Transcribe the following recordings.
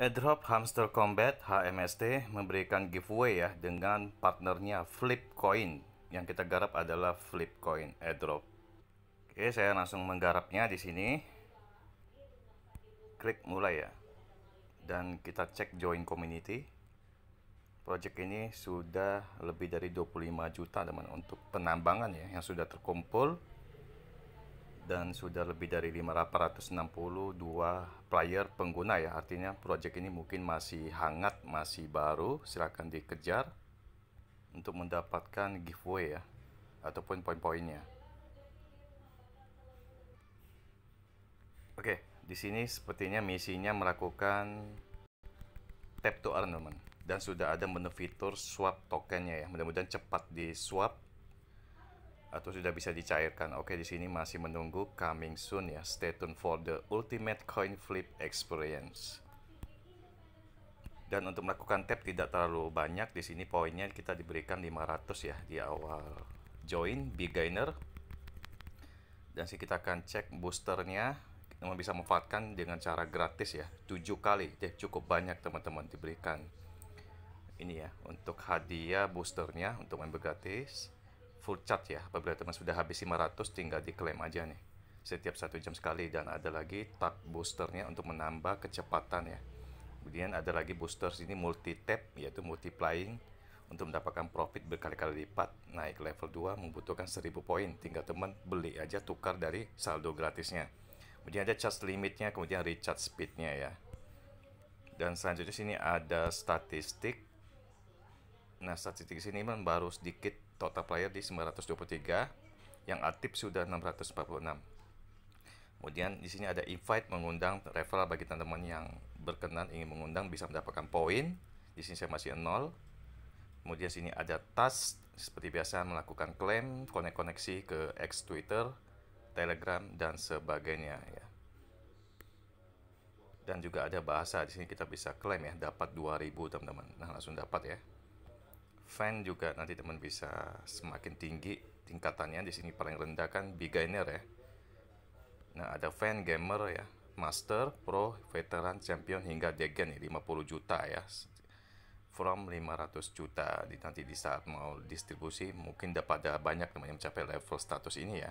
Airdrop Hamster Combat HMST memberikan giveaway ya dengan partnernya Flipcoin. Yang kita garap adalah Flipcoin Airdrop. Oke, saya langsung menggarapnya di sini. Klik mulai ya. Dan kita cek join community. Project ini sudah lebih dari 25 juta teman untuk penambangan ya yang sudah terkumpul dan sudah lebih dari 562 player pengguna ya. Artinya project ini mungkin masih hangat masih baru. Silahkan dikejar untuk mendapatkan giveaway ya ataupun poin-poinnya. Oke di sini sepertinya misinya melakukan tap to earn teman dan sudah ada menu fitur swap tokennya ya. Mudah-mudahan cepat di swap atau sudah bisa dicairkan. Oke, di sini masih menunggu coming soon ya. Stay tuned for the ultimate coin flip experience. Dan untuk melakukan tap tidak terlalu banyak di sini poinnya kita diberikan 500 ya di awal join beginner. Dan sih kita akan cek boosternya yang bisa memanfaatkan dengan cara gratis ya. 7 kali deh cukup banyak teman-teman diberikan. Ini ya untuk hadiah boosternya untuk member gratis full charge ya apabila teman sudah habis 500 tinggal diklaim aja nih. Setiap satu jam sekali dan ada lagi tap boosternya untuk menambah kecepatan ya. Kemudian ada lagi booster sini multi tap yaitu multiplying untuk mendapatkan profit berkali-kali lipat naik level 2 membutuhkan 1000 poin. Tinggal teman beli aja tukar dari saldo gratisnya. Kemudian ada charge limitnya kemudian recharge speednya ya. Dan selanjutnya sini ada statistik. Nah statistik sini memang baru sedikit total player di 923 yang aktif sudah 646 kemudian di sini ada invite mengundang referral bagi teman-teman yang berkenan ingin mengundang bisa mendapatkan poin. Di sini saya masih nol. Kemudian sini ada task seperti biasa melakukan klaim konek koneksi ke X Twitter Telegram dan sebagainya ya. Dan juga ada bahasa di sini kita bisa klaim ya. Dapat 2000 teman-teman. Nah langsung dapat ya fan juga nanti teman bisa semakin tinggi tingkatannya. Di sini paling rendah kan beginner ya. Nah ada fan gamer ya master pro veteran champion hingga degen nih 50 juta ya. From 500 juta. Di nanti di saat mau distribusi mungkin dapat ada banyak teman yang mencapai level status ini ya.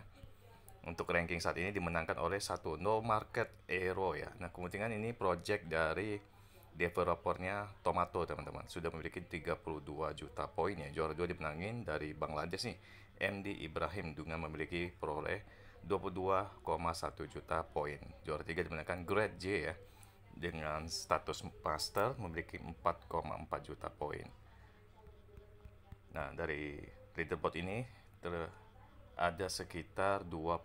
Untuk ranking saat ini dimenangkan oleh satu no market hero ya. Nah kemudian ini project dari developernya Tomato teman-teman. Sudah memiliki 32 juta poin ya. Juara dua dimenangin dari Bangladesh nih. MD Ibrahim dengan memiliki peroleh 22,1 juta poin. Juara tiga dimenangkan Grade J ya dengan status master memiliki 4,4 juta poin. Nah dari leaderboard ini ter ada sekitar 25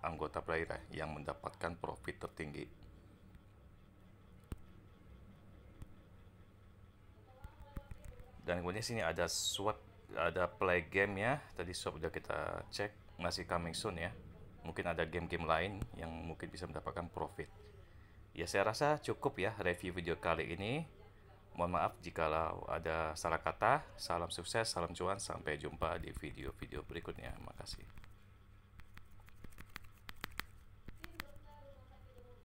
anggota player ya, yang mendapatkan profit tertinggi dan kemudian sini ada swap ada play game ya. Tadi swap udah kita cek masih coming soon ya. Mungkin ada game-game lain yang mungkin bisa mendapatkan profit. Ya saya rasa cukup ya review video kali ini. Mohon maaf jika ada salah kata. Salam sukses salam cuan sampai jumpa di video-video berikutnya. Makasih